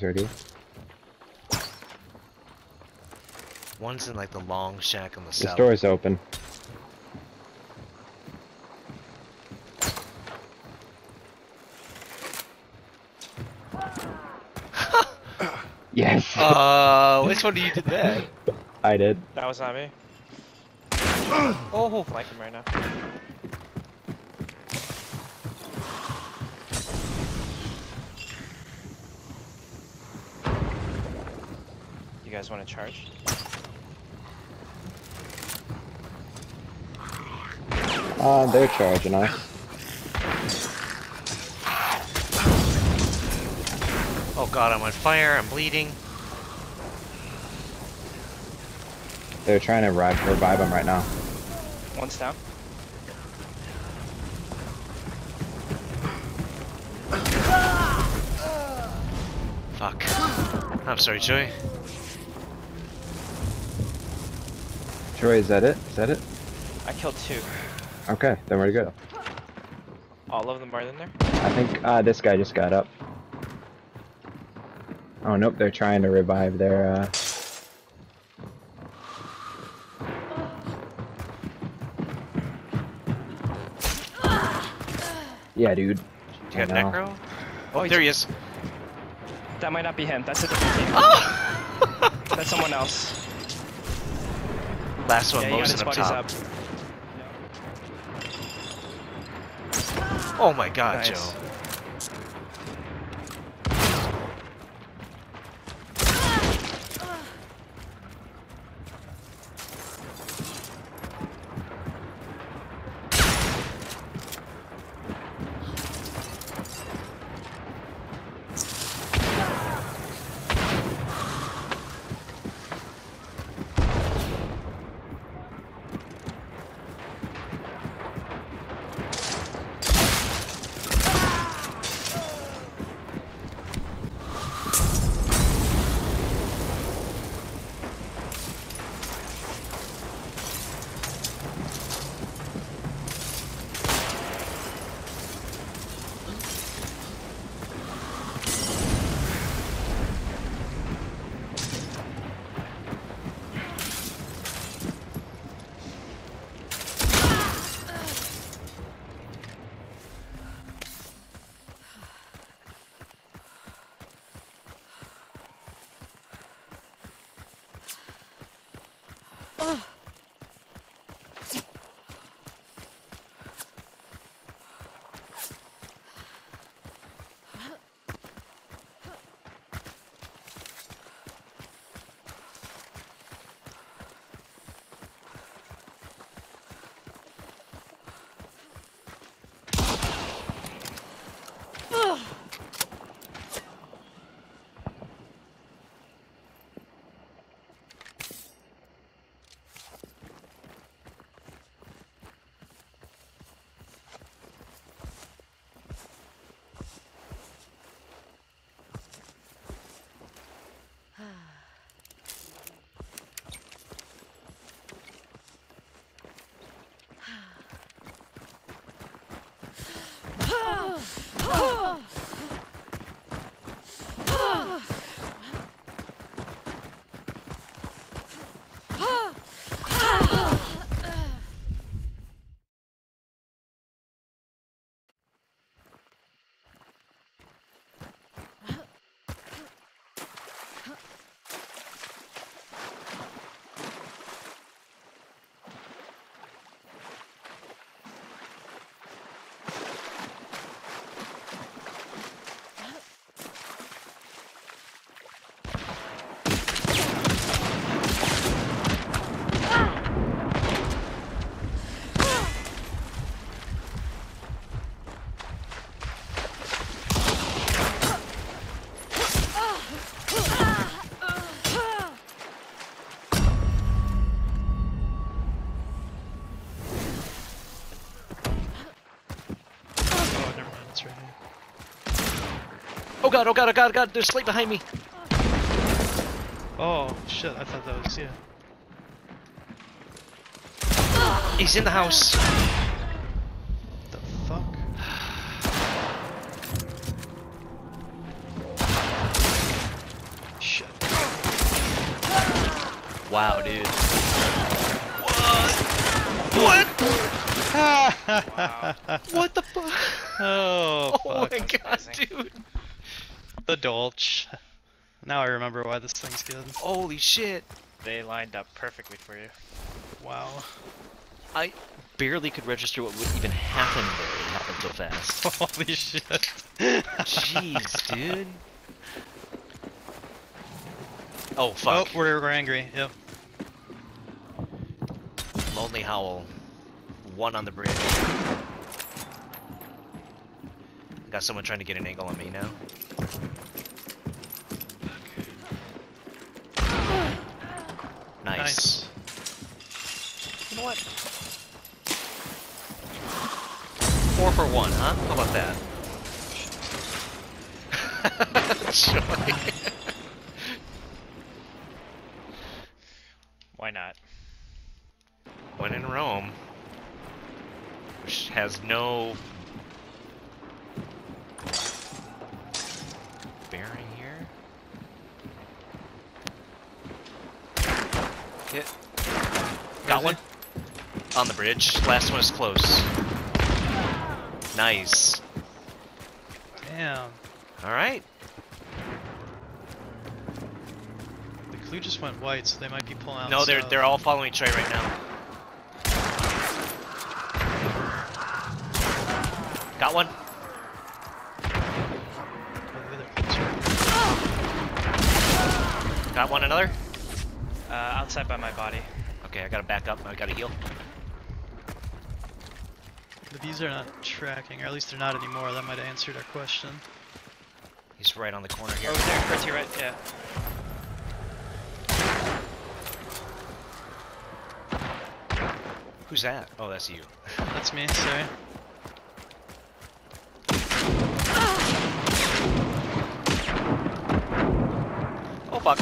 He's ready. One's in like the long shack on the The south. door's open. yes, Uh, which one do you did that? I did. That was not me. oh, flank him right now. Guys want to charge? Uh, they're charging us. Oh god, I'm on fire. I'm bleeding. They're trying to revive, revive him right now. One's down. Fuck. I'm sorry, Joey. Troy, is that it? Is that it? I killed two. Okay, then we're good. All of them are in there. I think uh, this guy just got up. Oh nope, they're trying to revive their. Uh... Yeah, dude. You got know. Necro? Oh, Oh, there he is. That might not be him. That's a different team. Oh! That's someone else. Last one, yeah, he got Lowe's up top. up. Oh my god, Nice. Joe. Oh god, oh god, oh god, oh god, there's sleep behind me. Oh shit, I thought that was, yeah. He's in the house. What the fuck? Shit. Wow, dude. What? What? wow. what the fuck? Oh, oh my god, dude. The Dolch. Now I remember why this thing's good. Holy shit. They lined up perfectly for you. Wow. I barely could register what would even happen there. It happened so fast. Holy shit. Jeez, dude. Oh, oh fuck. Oh, we're, we're angry. Yep. Lonely Howl. One on the bridge. Got someone trying to get an angle on me now. Nice. You know what? Four for one, huh? How about that? Why not? When in Rome, which has no bearing here. Hit. Got Where one. On the bridge. Last one is close. Nice. Damn. All right. The clue just went white, so they might be pulling out. No, they're south. they're all following each other right now. Got one. The other clues are- Got one. Another. Uh, outside by my body. Okay, I gotta back up. I gotta heal. The bees are not tracking, or at least they're not anymore. That might have answered our question. He's right on the corner here. Over there, right to your right. Yeah. Who's that? Oh, that's you. That's me, sorry. Oh fuck.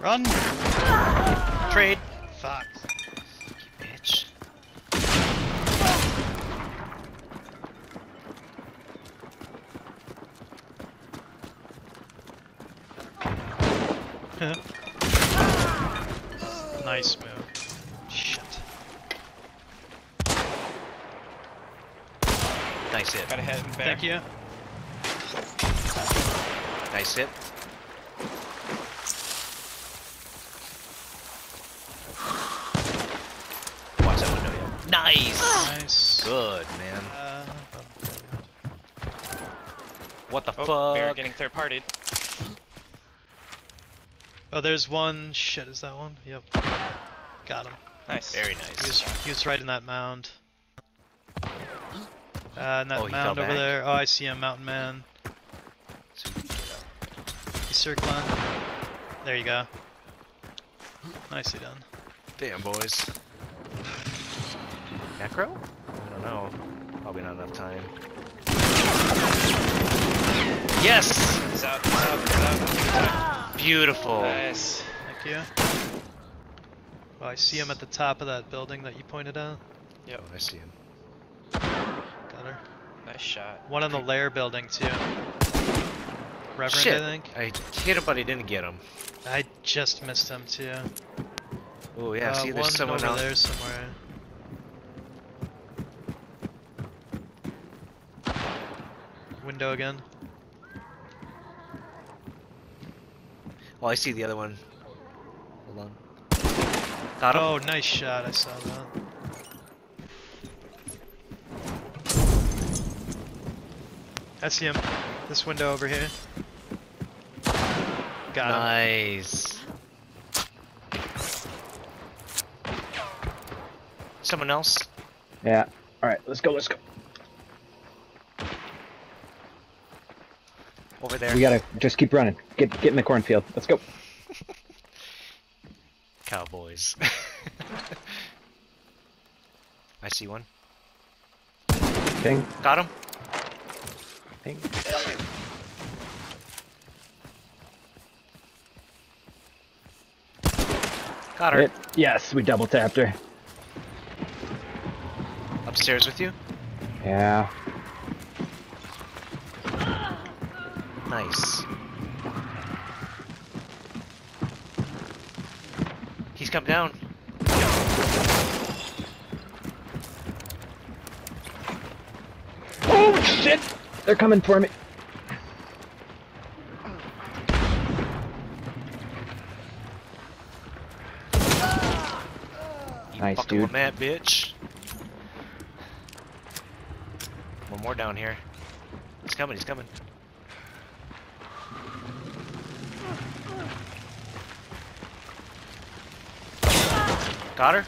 Run! Trade. Fuck. Bitch. nice move. Shit. Nice hit. Got a head and bear. Thank you. Nice hit. Watch that window, yeah. Nice. Nice. Good, man. Uh, What the Oh, bear fuck? getting third partied. oh, there's one. Shit, is that one? Yep. Got him. Nice. Very He nice. was, he was right in that mound. Uh, in that Oh, mound over back? there. Oh, I see him, Mountain Man. So we can get up. He's circling. There you go. Nicely done. Damn, boys. Necro? I don't know. Probably not enough time. Yes! He's out, he's out, he's out. Beautiful. Nice. Thank you. Oh, I see him at the top of that building that you pointed out. Oh, I see him. Nice shot. One in the lair building too. Reverend, Shit. I think. I hit him, but I didn't get him. I just missed him too. Oh, yeah, uh, see, there's someone over else. there somewhere. Window again. Oh, I see the other one. Hold on. Got him? Oh, nice shot. I saw that. I see him. This window over here. Got him. nice. Someone else? Yeah. All right, let's go. Let's go. Over there. We gotta just keep running. Get get in the cornfield. Let's go. Cowboys. I see one. Ping. Got him. Got her. It, yes, we double tapped her. Upstairs with you? Yeah. Nice. He's come down. They're coming for me. You Nice, fucking dude. LeMat, bitch. One more down here. He's coming, he's coming. Got her?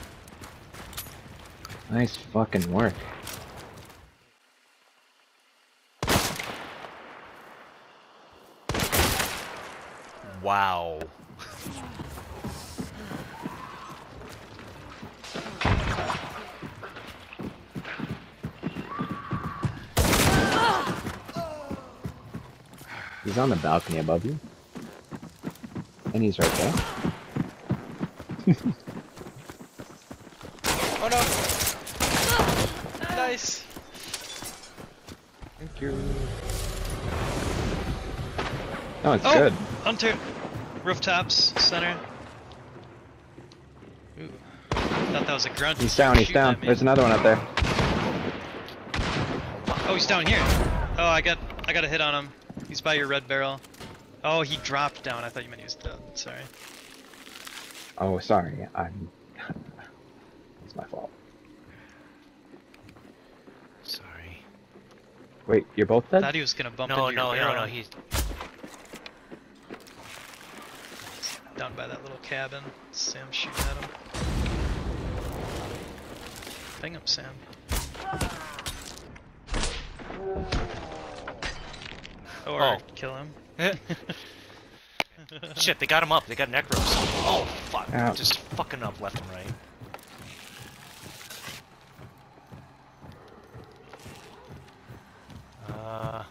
Nice fucking work. Wow. He's on the balcony above you. And he's right there. Oh no! Nice! Thank you. Oh, it's Oh! good. Hunter! Rooftops, center. Ooh. Thought that was a grunt. He's down, he's down. There's another one up there. Oh, he's down here. Oh, I got I got a hit on him. He's by your red barrel. Oh, he dropped down. I thought you meant he was dead. Sorry. Oh, sorry. I'm. it's my fault. Sorry. Wait, you're both dead? I Thought he was gonna bump No, into no, your no, barrel. no, he's down by that little cabin. Sam shooting at him. Bang him, Sam. Or Oh. kill him. Shit, they got him up. They got necros. Oh, fuck. Ow. Just fucking up left and right. Uh,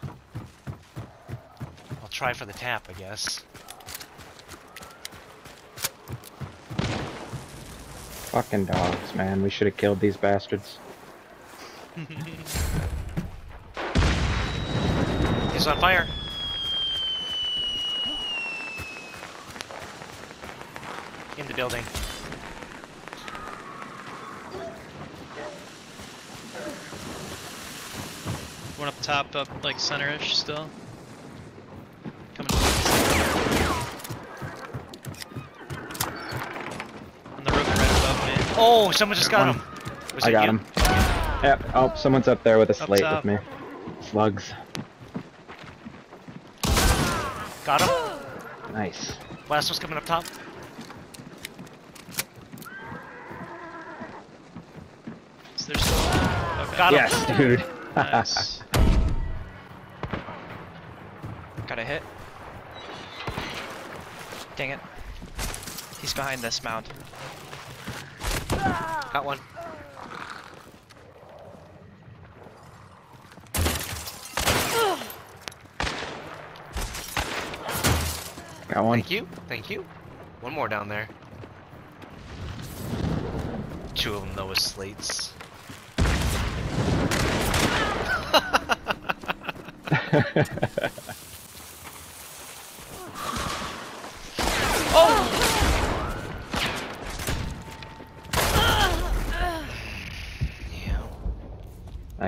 I'll try for the tap, I guess. Fucking dogs, man. We should have killed these bastards. He's on fire. In the building. One up top, up like center-ish still. Oh, someone just got him. Was I got you? him. Yep. Oh, someone's up there with a slate with me. Slugs. Got him. Nice. Last one's coming up top. Is there still? Okay. Got him. Yes, dude. Nice. Got a hit. Dang it. He's behind this mound. Got one. Got one. Thank you. Thank you. One more down there. Two of them though with slates.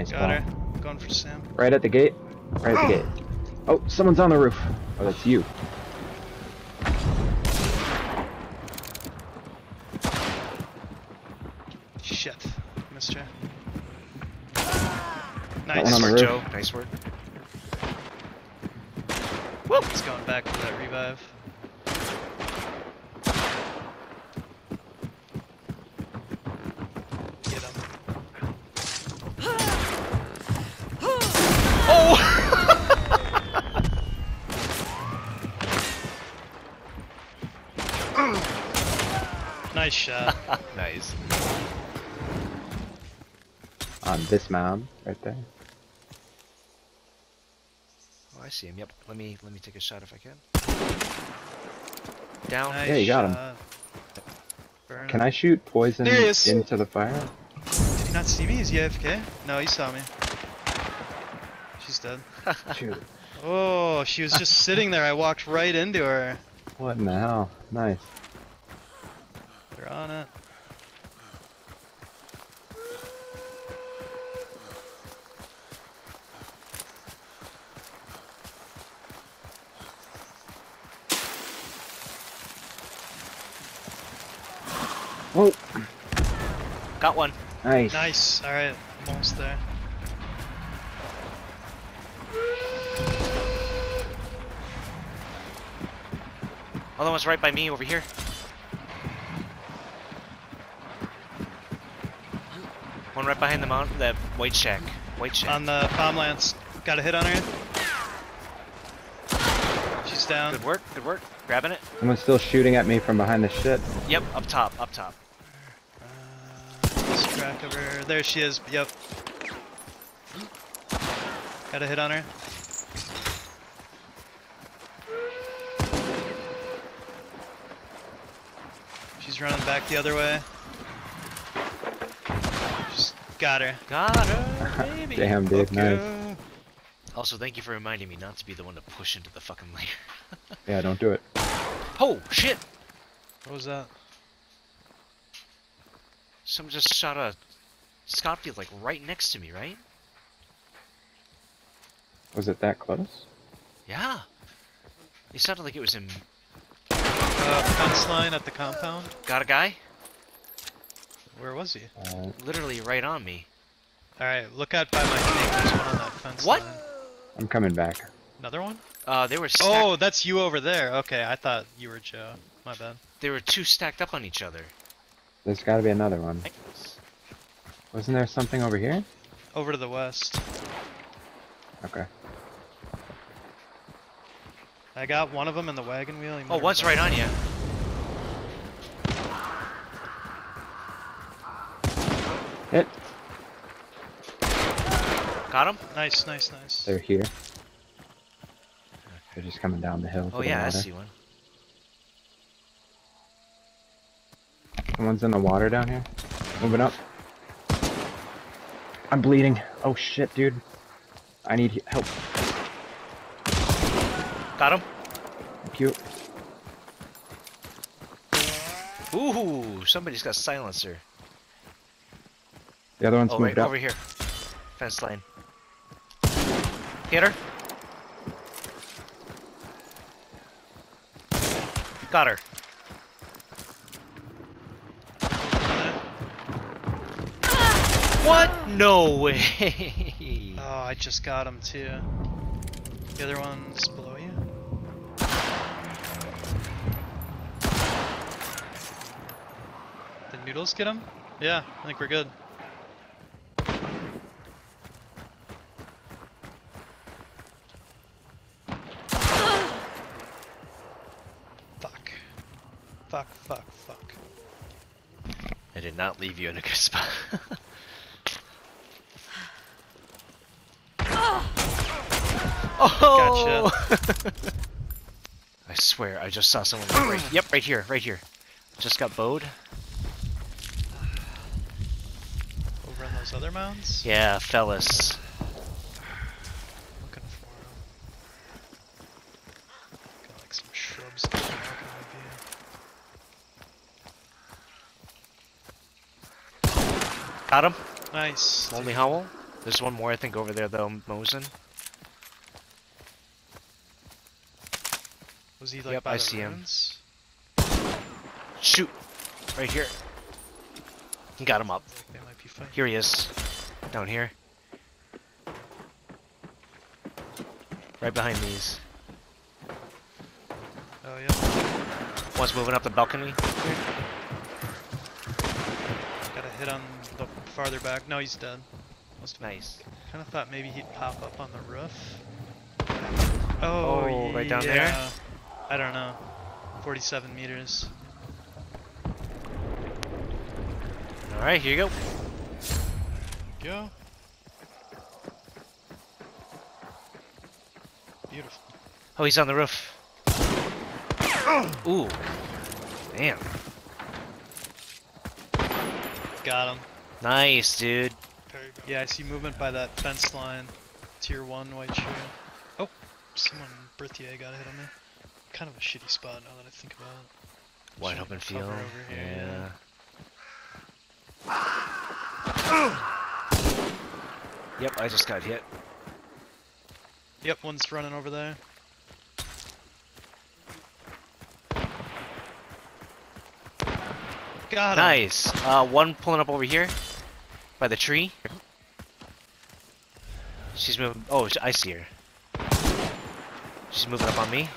nice Got ball. her. Going for Sam. Right at the gate. Right at the oh. gate. Oh, someone's on the roof. Oh, that's you. Shit. Missed you. one Nice. on the Nice work, roof. Joe. Nice work. He's going back for that revive. Get him. Nice shot. nice. On this mound, right there. Oh, I see him. Yep. Let me let me take a shot if I can. Down. Nice Yeah, you got him. shot. Burn Can. I shoot poison There he is. into the fire? Did he not see me? Is he AFK? No, he saw me. She's dead. Shoot. Oh, she was just sitting there. I walked right into her. What in the hell? Nice. They're on it. Oh, Got one. nice. Nice. All right, almost there. Other one's right by me over here. One right behind the mount, that white shack. White shack. On the farmlands. Got a hit on her. She's down. Good work. Good work. Grabbing it. Someone's still shooting at me from behind the shit. Yep. Up top. Up top. Uh, let's crack over. There she is. Yep. Got a hit on her. She's running back the other way. Just got her. Got her, baby. Damn, dude, nice. Also, thank you for reminding me not to be the one to push into the fucking lair. Yeah, don't do it. oh shit! What was that? Someone just shot a Scottfield like right next to me, right? Was it that close? Yeah. It sounded like it was in. Uh, fence line at the compound. Got a guy? Where was he? Uh, Literally right on me. Alright, look out by my thing. There's one on that fence What? line. I'm coming back. Another one? Uh, they were stacked, Oh, that's you over there. Okay, I thought you were Joe. My bad. they were two stacked up on each other. There's got to be another one. Wasn't there something over here? Over to the west. Okay. I got one of them in the wagon wheel. he Oh, have one's right on you. Hit. Got him? Nice, nice, nice. They're here. They're just coming down the hill. Oh yeah, I see one. Someone's in the water down here. Moving up. I'm bleeding. Oh shit, dude. I need help. Got him? Thank you. Ooh, somebody's got silencer. The other one's Oh, moved right up. over here. Fence line. Hit her. Got her. What? No way. Oh, I just got him too. The other one's below you. Did noodles get him? Yeah, I think we're good. Fuck. Fuck, fuck, fuck. I did not leave you in a good spot. oh! I swear, I just saw someone. Right, yep, right here, right here. Just got bowed. Over on those other mounds? Yeah, fellas. Looking for him. Got like some shrubs to walk Got him. Nice. Lonely Howl. There's one more, I think, over there though, Mosin. Was he like Yep, by I the see him. Shoot! Right here. Got him up. Like they might be fighting. Here he is. Down here. Right behind these. Oh yeah. One's moving up the balcony. Got a hit on the farther back. No, he's dead. Must have Nice. Kind of thought maybe he'd pop up on the roof. Oh, Oh, right down there? I don't know. 47 meters. Alright, here you go. Go. Beautiful. Oh, he's on the roof. Ooh. Damn. Got him. Nice, dude. Yeah, I see movement by that fence line. Tier 1 white shoe. Oh, someone, Berthier got a hit on me. Kind of a shitty spot now that I think about it. Wide open field. yeah. Yep, I just got hit. Yep, one's running over there. Got him. Nice. Uh, one pulling up over here, by the tree. She's moving. Oh, I see her. She's moving up on me.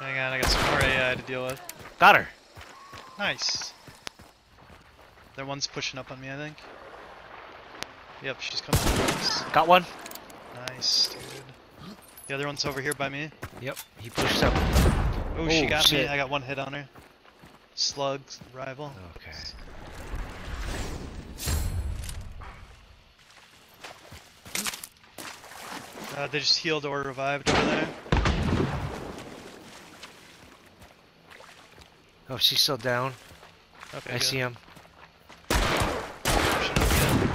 Hang on, I got some more AI to deal with. Got her. Nice. There one's pushing up on me, I think. Yep, she's coming. Got one. Nice, dude. The other one's over here by me. Yep. He pushed up. Oh, she Oh, got me. I got one hit on her. Slugs, rival. Okay. Uh, they just healed or revived over there. Oh, she's still down. Okay, I good. see him. Pushing up again.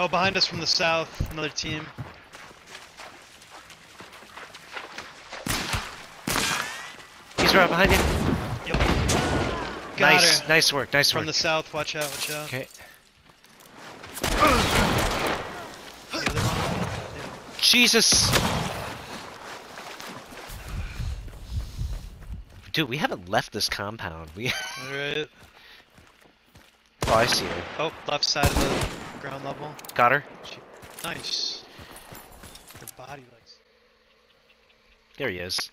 Oh, behind us from the south, another team. He's right behind you. Yep. Got nice. her. Nice work. Nice From work. the south, watch out, watch out. Okay. The other one. Jesus. Dude, we haven't left this compound. We. Alright. oh, I see her. Oh, left side of the ground level. Got her. Nice. Her body likes. There he is.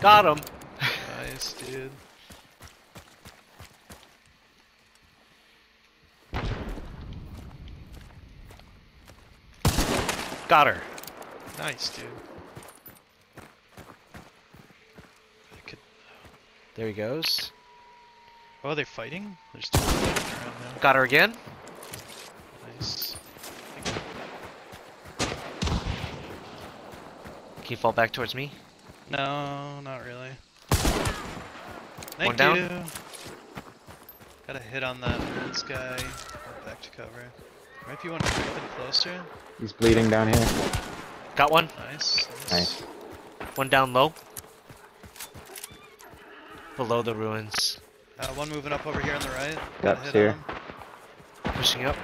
Got him. Nice, dude. Got her. Nice, dude. I could... There he goes. Oh, they're fighting? There's two fighting around now. Got her again. Nice. Can you fall back towards me? No, not really. Thank One down? you. Got a hit on that this guy. Back to cover. Might be one creeping closer. He's bleeding down here. Got one. Nice. Nice. One down low. Below the ruins. Uh, one moving up over here on the right. Got a here. him. Pushing up.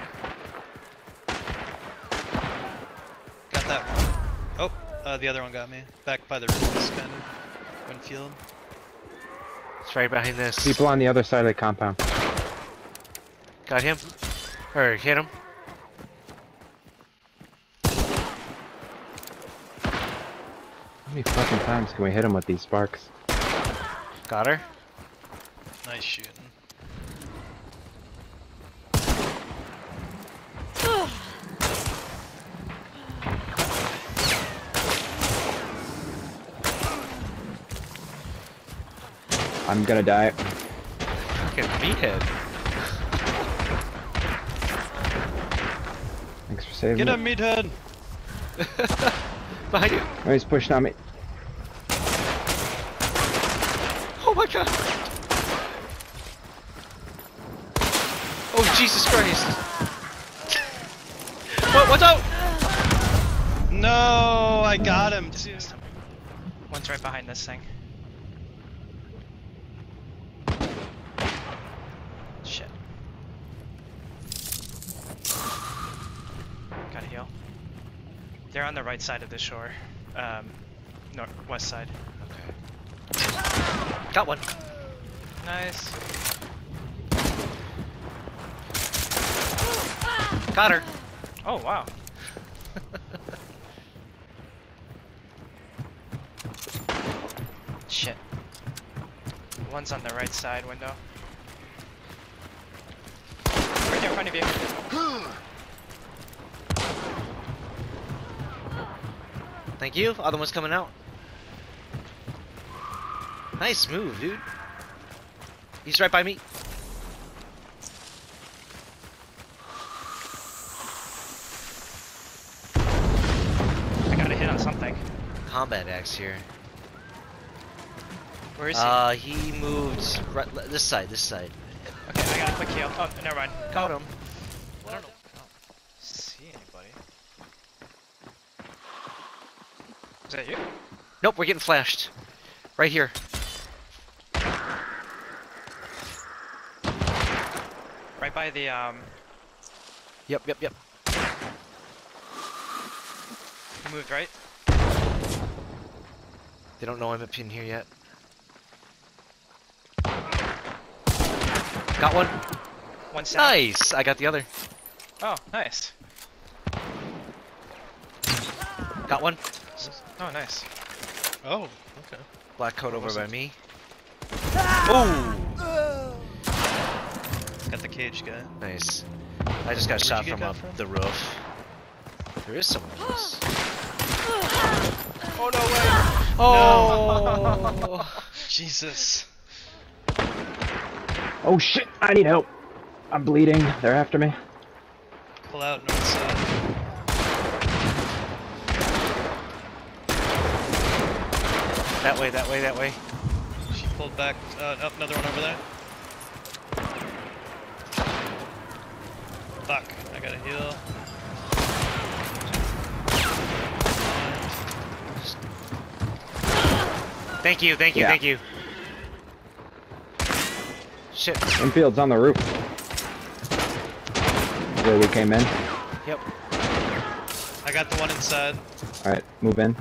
Got that one. Oh, uh, the other one got me. Back by the ruins, kind of. Winfield. It's right behind this. People on the other side of the compound. Got him. Or hit him. Many fucking times can we hit him with these sparks? Got her. Nice shooting. I'm gonna die. Fucking meathead. Thanks for saving Get me. him, meathead! Behind you. Oh, he's pushing on me. Oh my god. Oh Jesus Christ. What? What's up? No, I got him too. One's right behind this thing. Shit. Gotta heal. They're on the right side of the shore. Um, north west side. Okay. Got one. Nice. Got her. Oh wow. Shit. One's on the right side window. Right there in front of you. Thank you. Other one's coming out. Nice move, dude. He's right by me. combat axe here. Where is he? Uh, he moved right, this side, this side. Okay, I got a quick heal. Oh, never mind. Got him. I don't know. I don't see anybody. Is that you? Nope, we're getting flashed. Right here. Right by the, um... Yep, yep, yep. Moved, right? They don't know I'm up in here yet. Got one. One south. Nice! I got the other. Oh, nice. Got one. Oh, nice. Oh, okay. Black coat over by Wasn't- me. Ah! Ooh! Got the cage guy. Nice. I just got Where'd shot from that up from? the roof. There is someone else. Oh no way! Oh! Jesus. Oh shit! I need help. I'm bleeding. They're after me. Pull out north side. that way, that way, that way. She pulled back. Uh, up another one over there. Fuck. I gotta heal. Thank you, thank you, Yeah. thank you. Shit. Infield's on the roof. Where we came in. Yep. I got the one inside. Alright, move in.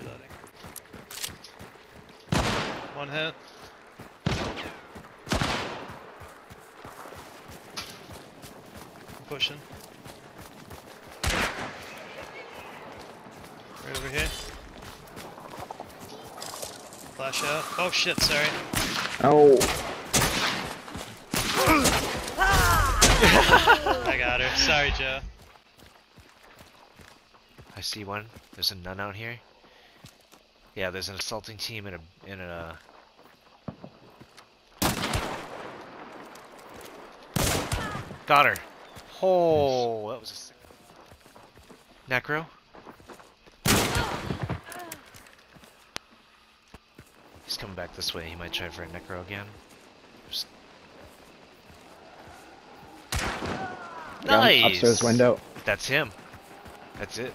Reloading. One hit. I'm pushing. Right over here. Flash out. Oh Oh, shit, sorry. Oh, I got her. Sorry, Joe. I see one. There's a nun out here. Yeah, there's an assaulting team in a in a. Uh, got her. Oh, that was a sick. Necro. He's coming back this way. He might try for a necro again. Just- Nice. upstairs window. That's him. That's it.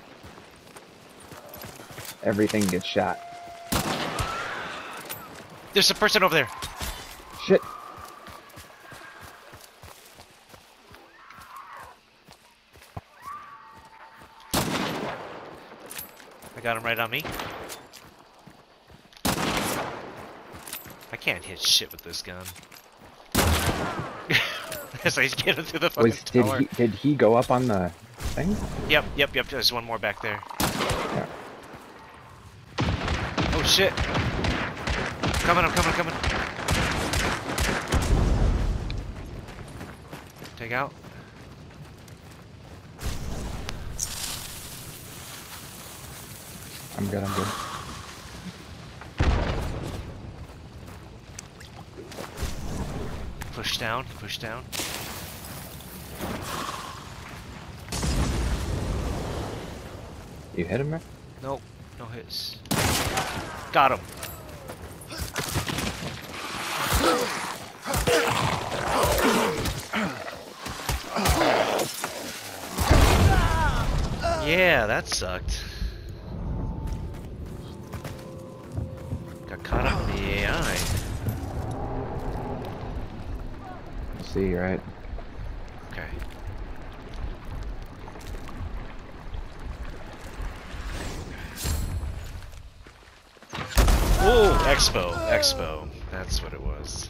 Everything gets shot. There's a person over there. Shit. I got him right on me. Can't hit shit with this gun. As I get into the fucking Was did tower. he did he go up on the thing? Yep, yep, yep. There's one more back there. Yeah. Oh shit! Coming, I'm coming, I'm coming. Take out. I'm good. I'm good. Push down, push down. You hit him, right? Nope, no hits. Got him. Yeah, that sucked. See, right? Okay. Ooh, Expo, Expo. That's what it was.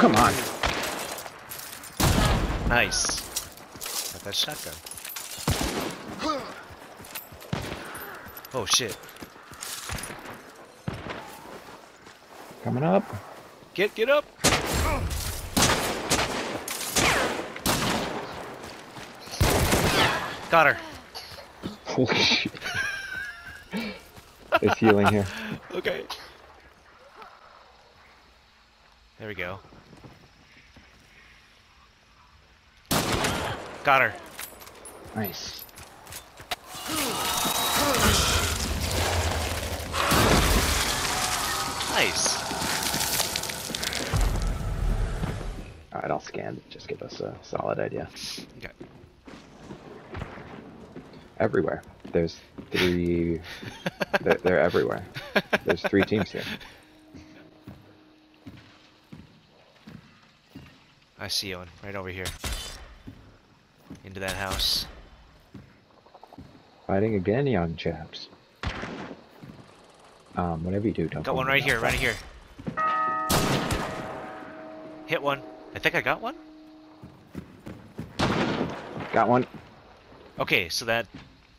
Come on. Nice. Got that shotgun. Oh shit. Coming up. Get get up. Got her. Holy shit. it's healing here. Okay. There we go. Got her. Nice. Nice. All right, I'll scan. Just give us a solid idea. Okay. Everywhere. There's three. they're, they're everywhere. There's three teams here. I see one right over here. Into that house. Fighting again, young chaps. Um, whatever you do, don't. Got go one right here, right here. Hit one. I think I got one. Got one. Okay, so that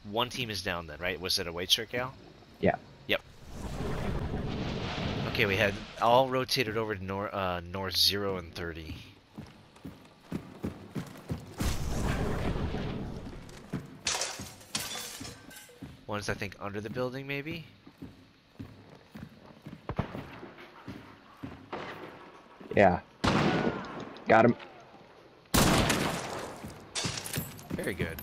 one team is down then, right? Was it a white shirt gal? Yeah. Yep. Okay, we had all rotated over to nor uh, north zero and thirty. One's I think under the building maybe. Yeah. Got him. Very good.